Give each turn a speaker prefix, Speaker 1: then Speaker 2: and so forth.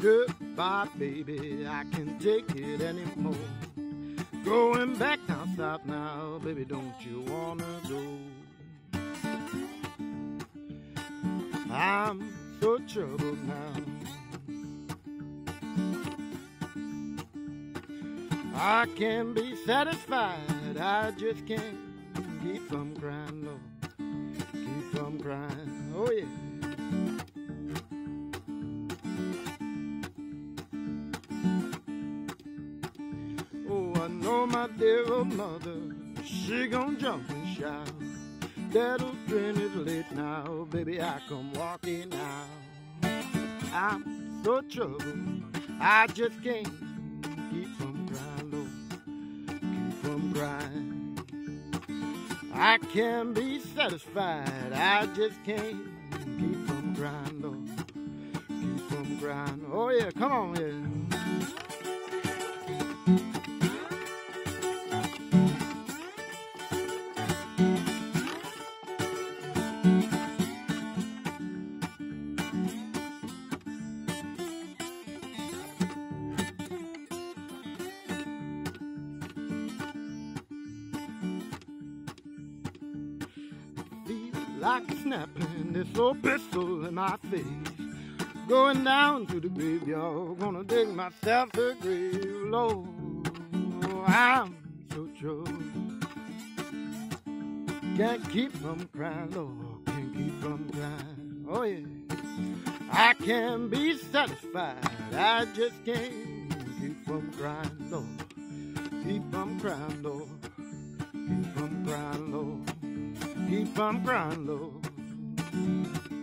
Speaker 1: Goodbye, baby, I can't take it anymore. Going back down stop now, baby, don't you wanna go? I'm so troubled now. I can be satisfied, I just can't keep from crying, no. Keep from crying, oh yeah. Oh, I know my dear old mother, she gon' jump and shout. That old train is late now, baby, I come walking out. I'm so troubled, I just can't I can be satisfied, I just can't keep from Lord, keep oh. from crying. Oh yeah, come on, yeah. Like snapping this old pistol in my face. Going down to the graveyard, gonna dig myself a grave. Lord, I'm so troubled. Can't keep from crying, Lord, can't keep from crying. Oh yeah, I can be satisfied, I just can't keep from crying, Lord. Keep from crying, Lord. Keep from crying, Lord keep on crying, Lord.